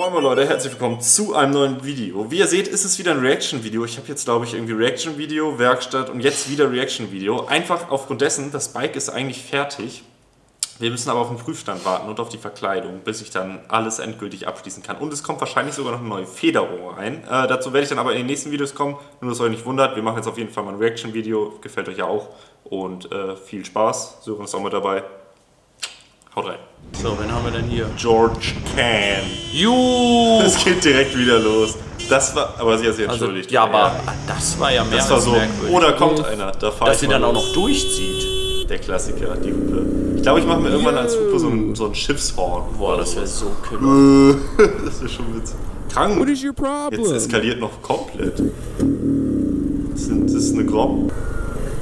Moin moin Leute, herzlich willkommen zu einem neuen Video. Wie ihr seht, ist es wieder ein Reaction-Video. Ich habe jetzt glaube ich irgendwie Reaction-Video, Werkstatt und jetzt wieder Reaction-Video. Einfach aufgrund dessen, das Bike ist eigentlich fertig. Wir müssen aber auf den Prüfstand warten und auf die Verkleidung, bis ich dann alles endgültig abschließen kann. Und es kommt wahrscheinlich sogar noch eine neue Federung rein. Äh, dazu werde ich dann aber in den nächsten Videos kommen. Nur, dass euch nicht wundert, wir machen jetzt auf jeden Fall mal ein Reaction-Video. Gefällt euch ja auch. Und äh, viel Spaß. Sören ist auch mit dabei. Haut rein. So, wen haben wir denn hier? George Can. Juhu! Es geht direkt wieder los. Das war, aber sie hat sich Also, entschuldigt. ja, aber das war ja mehr das war als so. merkwürdig. Oder kommt einer. Da fahr Dass ich sie mal dann auch los. noch durchzieht. Der Klassiker, die Hupe. Ich glaube, ich mache mir irgendwann als Hupe so ein, so ein Schiffshorn. Boah, das wäre so killer. das wäre schon witzig. Krank. What is your problem? Jetzt eskaliert noch komplett. Das ist, das ist eine Grob.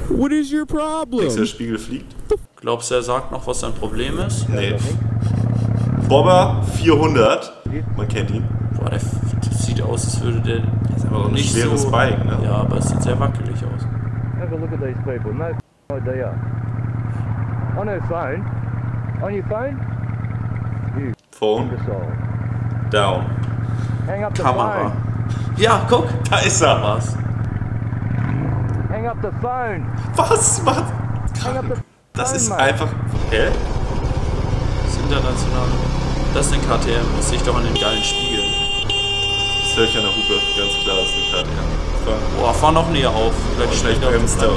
What is your Der problem? Spiegel fliegt. Glaubst du, er sagt noch, was sein Problem ist? Nee. Bobber 400. Man kennt ihn. Boah, der, das sieht aus, als würde der Das ist aber auch ein nicht schweres so... Bike, ne? Ja, aber es sieht sehr wackelig aus. Have a look at these people. No idea. On her phone. On your phone. Phone Imbecile. down. Hang up the Kamera. phone. Ja, guck. Da ist er. Was? Hang up the phone. Was? Was? Hang up the Das ist einfach. Hä? Das ist international. Das ist ein KTM. Das sehe ich doch an den geilen Spiegeln. Das höre ich an der Hupe. Ganz klar, das ist Karte. Ja. Boah, fahr noch näher auf. Vielleicht Schnell schlecht auf. Bremse. Das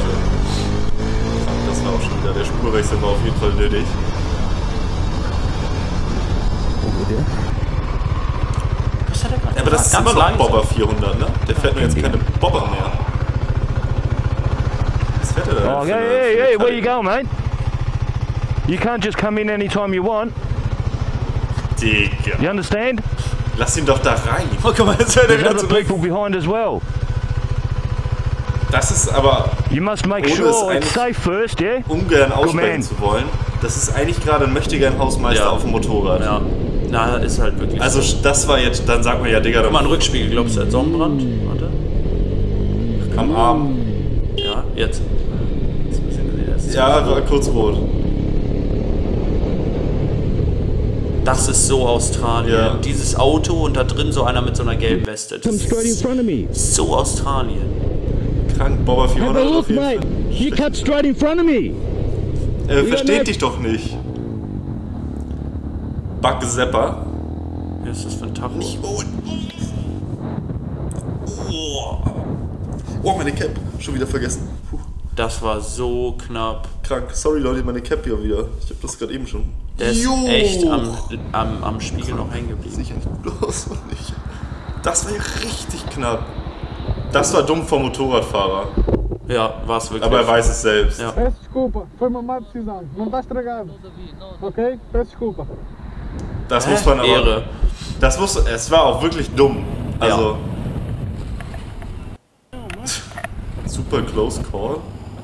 war auch schon wieder. Der Spurwechsel war auf jeden Fall nötig. Was hat er gerade Aber das ist immer noch. Bobber 400, ne? Der fährt nur jetzt keine Bobber mehr. Was fährt er da? Oh, hey, hey, hey, where you going, mate? You can't just come in anytime you want. Digga. You understand? Lass ihn doch da rein. Oh, guck mal, jetzt hört er wieder other zurück. people behind as well. Das ist aber You must make sure es it's safe first, yeah? ungern aussprechen zu wollen. Das ist eigentlich gerade ein möchtigen Hausmeister Ja. auf dem Motorrad. Ja. Na, ist halt wirklich Also so. das war jetzt, dann sagt man ja, Digga, Guck mal, ein Rückspiegel. Glaubst du, er hat Sonnenbrand? Warte. am Arm. Ja, jetzt. Jetzt Ja, kurz rot. Das ist so Australien. Ja. Dieses Auto und da drin so einer mit so einer gelben Weste. Das ist so Australien. Krank, Bobber Have a 400 auf look, mate. You cut straight in front of me. Er versteht nicht. dich doch nicht. Bug Zapper. Was ist das für ein Tacho? Oh. Oh. oh, meine Cap. Schon wieder vergessen. Das war so knapp. Krank. Sorry Leute, meine Cap hier wieder. Ich hab das gerade eben schon. Der ist Jo. echt am, am, am Spiegel noch hängen geblieben. Sieht ja nicht gut aus, oder nicht? Das war ja richtig knapp. Das war dumm vom Motorradfahrer. Ja, war es wirklich. Aber er weiß es selbst. Ja. Peço desculpa, foi uma má decisão. Não está estragado. Ok? Peço desculpa. Das muss man aber. Ehre. Das muss. Es war auch wirklich dumm. Also. Super close call.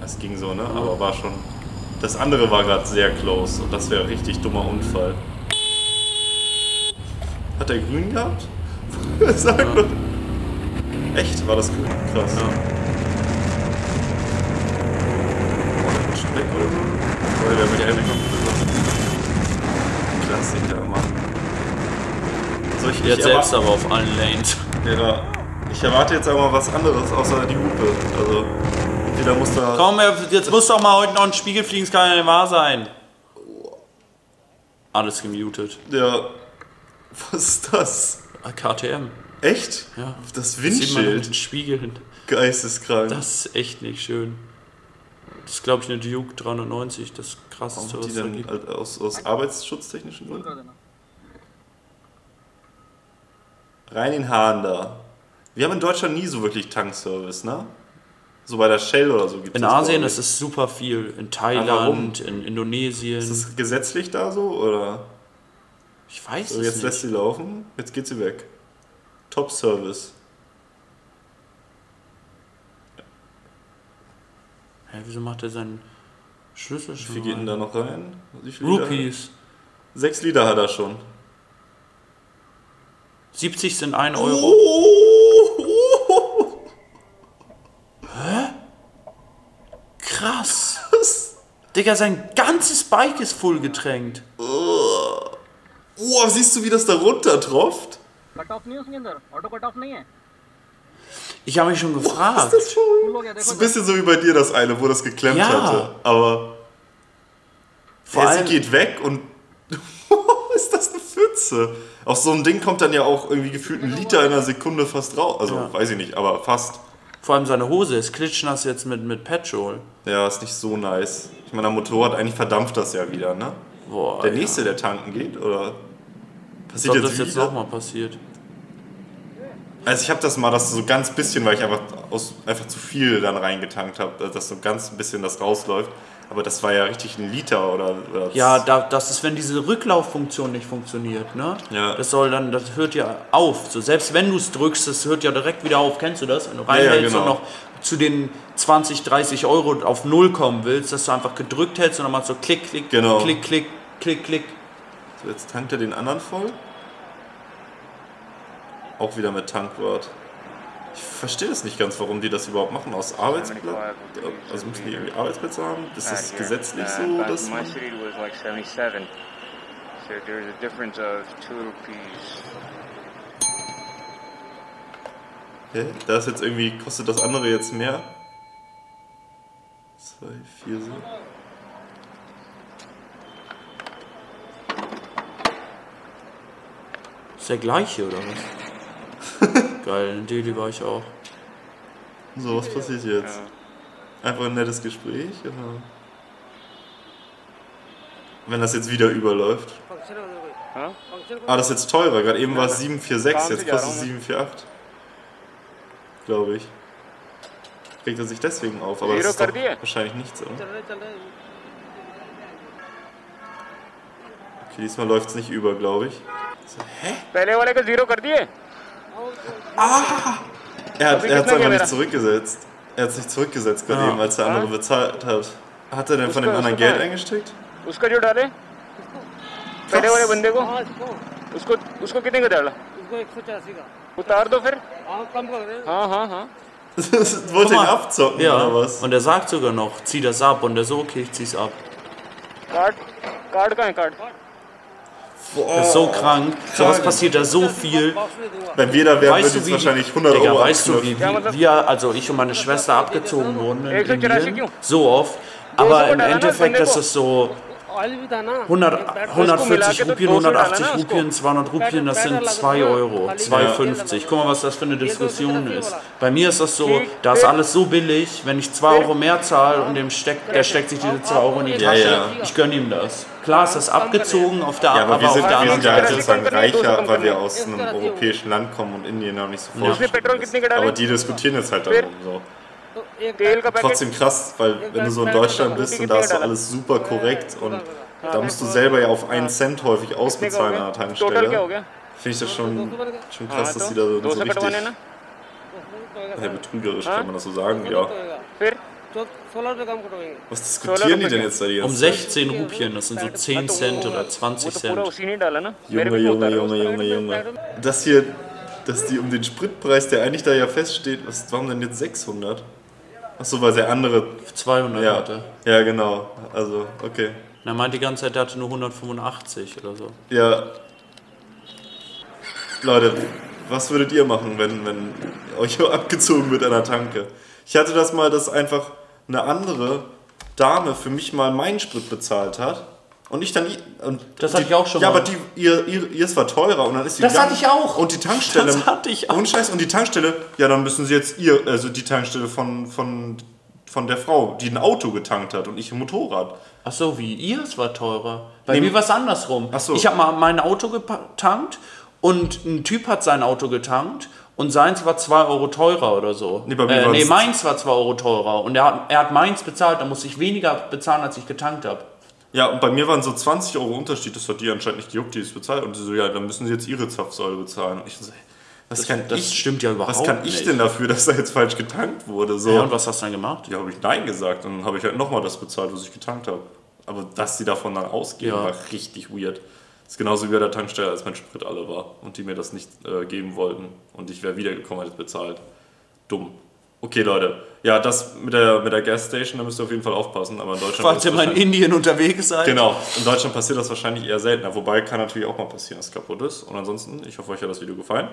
Es ging so, ne? Aber war schon. Das andere war gerade sehr close und das wäre ein richtig dummer Unfall. Hat er grün gehabt? Sag doch. Echt? War das grün? Krass. Ja. Speck oder so? Oder der mit der Klassiker, Mann. So, ich, Jetzt ich selbst erwarte, aber auf allen Lanes. ja, ich erwarte jetzt aber was anderes außer die Hupe. Also, entweder muss da. Komm, jetzt muss doch mal heute noch ein Spiegel fliegen, es kann ja nicht wahr sein. Alles gemutet. Ja. Was ist das? Ah, KTM. Echt? Ja. Das Das Windschild. den Spiegeln. Geisteskrank. Das ist echt nicht schön. Das ist, glaube ich, eine Duke 390, das krasseste, Warum was die da dann gibt. halt aus, aus arbeitsschutztechnischen Gründen? Rein in Hahn da. Wir haben in Deutschland nie so wirklich Tankservice, ne? So bei der Shell oder so gibt In das, Asien ist es super viel. In warum? Thailand, in Indonesien. Ist das gesetzlich da so oder? ich weiß So, es jetzt nicht. lässt sie laufen, jetzt geht sie weg. Top Service. Hä, wieso macht er seinen Schlüssel Wie schon viel geht denn da noch rein? Wie? Rupees. Sechs Liter hat er schon. 70 sind 1 Euro. Oh, Krass. Was? Digga, sein ganzes Bike ist voll getränkt. Oh, oh siehst du, wie das da runter tropft? Ich habe mich schon gefragt. Oh, ist das, schon? das ist ein bisschen so wie bei dir das eine, wo das geklemmt ja. hatte. Aber vor ja, geht weg und ist das eine Pfütze. Auf so einem Ding kommt dann ja auch irgendwie gefühlt ein Liter in einer Sekunde fast raus. Also ja. weiß ich nicht, aber fast. Vor allem seine Hose ist klitschnass jetzt mit, mit Petrol. Ja, ist nicht so nice. Ich meine, am Motorrad eigentlich verdampft das ja wieder, ne? Boah, Der ja. nächste, der tanken geht, oder? Ich Passiert glaube, jetzt das ist jetzt wieder? nochmal passiert. Also ich habe das mal, das so ganz bisschen, weil ich einfach aus einfach zu viel dann reingetankt habe, dass so ganz ein bisschen das rausläuft. Aber das war ja richtig ein Liter oder. oder Ja, da, das ist, wenn diese Rücklauffunktion nicht funktioniert, ne? Ja. Das soll dann, das hört ja auf. So, selbst wenn du es drückst, das hört ja direkt wieder auf. Kennst du das? Wenn du Ja, ja, reinhältst genau. und noch zu den 20, 30 Euro auf Null kommen willst, dass du einfach gedrückt hältst und dann machst so klick, klick, Genau. klick, klick, klick, klick. So, jetzt tankt er den anderen voll. Auch wieder mit Tankwart. Ich verstehe das nicht ganz, warum die das überhaupt machen. Aus Arbeitsplätzen? Also müssen die irgendwie Arbeitsplätze haben? Ist das gesetzlich so? Dass man city was like 77. So there's a difference of two rupees. Hä? Da ist jetzt irgendwie, kostet das andere jetzt mehr? 2, 4, 7. Ist der gleiche oder was? Geil, in Delhi war ich auch. So, was passiert jetzt? Einfach ein nettes Gespräch? Oder? Wenn das jetzt wieder überläuft. Ah, das ist jetzt teurer. Gerade eben war es 746, jetzt kostet es 748. Glaube ich. Regt er sich deswegen auf, aber das ist doch wahrscheinlich nicht so. Okay, diesmal läuft es nicht über, glaube ich. So, hä? का जीरो कर दिए Er hat Wie er hat's geht's einfach denn nicht hier zurückgesetzt. Er hat es nicht zurückgesetzt gerade Ja. eben, als der andere bezahlt hat. Hat er denn von dem उसका- anderen उसका Geld है। eingesteckt? उसका जो डाले पहले वाले बंदे को उसको उसको कितने का डाला उसको एक सौ चौरासी का उतार दो फिर हाँ कम कर रहे हैं हाँ हाँ हाँ Wollte ihn Guck mal. abzocken Ja, oder was? und er sagt sogar noch, zieh das ab. Und der so, okay, ich zieh's ab. Card card कहाँ है Boah, das ist so krank. So was passiert da so viel. Wenn wir da wären, weißt würden jetzt wahrscheinlich 100 Digga, Euro Weißt du, wie, wie wir, also ich und meine Schwester, abgezogen wurden in Indien? So oft. Aber im Endeffekt ist es so... 100, 140 Rupien, 180 Rupien, 200 Rupien, das sind 2 Euro, 2,50. Guck mal, was das für eine Diskussion ist. Bei mir ist das so, da ist alles so billig, wenn ich 2 Euro mehr zahle und dem steckt, der steckt sich diese 2 Euro in die Tasche, ich gönne ihm das. Klar ist das abgezogen, auf der, ja, aber, aber wir sind, ja halt sozusagen reicher, weil wir aus einem europäischen Land kommen und Indien noch nicht so vorgestellt. Aber die diskutieren jetzt halt darum so. Trotzdem krass, weil wenn du so in Deutschland bist und da ist so alles super korrekt und da musst du selber ja auf einen Cent häufig ausbezahlen an der Tankstelle. Finde ich das schon, schon krass, dass die da so richtig ja, betrügerisch, kann man das so sagen, ja. Was diskutieren die denn jetzt da die ganze Um 16 Rupien, das sind so 10 Cent oder 20 Cent. Junge, Junge, Junge, Junge, Junge. Das hier, dass die um den Spritpreis, der eigentlich da ja feststeht, was waren denn jetzt 600? Achso, weil der andere. 200 ja. hatte. Ja, genau. Also, okay. Na, meint die ganze Zeit, der hatte nur 185 oder so. Ja. Leute, was würdet ihr machen, wenn, wenn euch abgezogen wird an der Tanke? Ich hatte das mal, dass einfach eine andere Dame für mich mal meinen Sprit bezahlt hat. Und ich dann. Und Das die, hatte ich auch schon Ja, mal. aber die, ihr, ihr, ihr war teurer und dann ist sie Das gegangen. hatte ich auch. Und die Tankstelle. Das hatte ich auch. Und Scheiß, und die Tankstelle, ja, dann müssen sie jetzt ihr, also die Tankstelle von, von, von der Frau, die ein Auto getankt hat und ich ein Motorrad. Ach so, wie ihr? Es war teurer. Bei Nee, mir war es andersrum. Ach so. Ich habe mal mein Auto getankt und ein Typ hat sein Auto getankt und seins war 2 Euro teurer oder so. Nee, bei mir äh, nee meins war 2 Euro teurer und er hat, er hat meins bezahlt, da musste ich weniger bezahlen, als ich getankt habe. Ja, und bei mir waren so 20 Euro Unterschied, das hat die anscheinend nicht gejuckt, die es bezahlt. Und sie so, ja, dann müssen sie jetzt ihre Zapfsäule bezahlen. Und ich so, was kann das ich, stimmt ja überhaupt Was kann ich nicht. denn dafür, dass da jetzt falsch getankt wurde? So. Ja, und was hast du dann gemacht? Ja, habe ich Nein gesagt. Und dann habe ich halt nochmal das bezahlt, was ich getankt habe. Aber dass sie davon dann ausgehen, Ja. war richtig weird. Das ist genauso wie bei der Tankstelle, als mein Sprit alle war und die mir das nicht äh, geben wollten. Und ich wäre wiedergekommen, hätte es bezahlt. Dumm. Okay, Leute. Ja, das mit der, mit der Gasstation, da müsst ihr auf jeden Fall aufpassen. Aber in Deutschland. Falls ihr mal in Indien unterwegs seid. Genau, in Deutschland passiert das wahrscheinlich eher seltener. Wobei kann natürlich auch mal passieren, dass es kaputt ist. Und ansonsten, ich hoffe, euch hat das Video gefallen.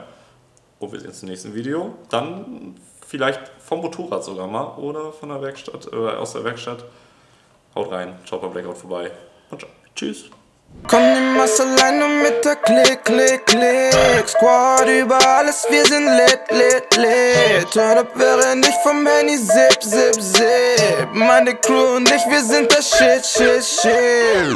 Und wir sehen uns im nächsten Video. Dann vielleicht vom Motorrad sogar mal oder von der Werkstatt, äh, aus der Werkstatt. Haut rein, schaut bei Blackout vorbei. Und ciao. Tschüss. Komm, nimm was alleine mit der Klick, Klick, Klick. Squad über alles, wir sind lit, lit, lit. Turn up während ich vom Handy zip, zip, zip. Meine Crew und ich, wir sind der Shit, Shit, Shit.